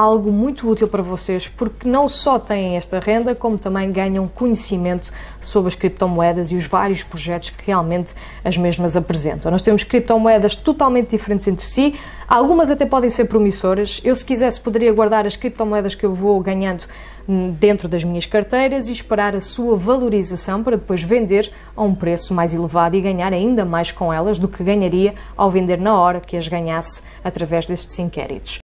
algo muito útil para vocês, porque não só têm esta renda, como também ganham conhecimento sobre as criptomoedas e os vários projetos que realmente as mesmas apresentam. Nós temos criptomoedas totalmente diferentes entre si, algumas até podem ser promissoras. Eu, se quisesse, poderia guardar as criptomoedas que eu vou ganhando hum, dentro das minhas carteiras e esperar a sua valorização para depois vender a um preço mais elevado e ganhar ainda mais com elas do que ganharia ao vender na hora que as ganhasse através destes inquéritos.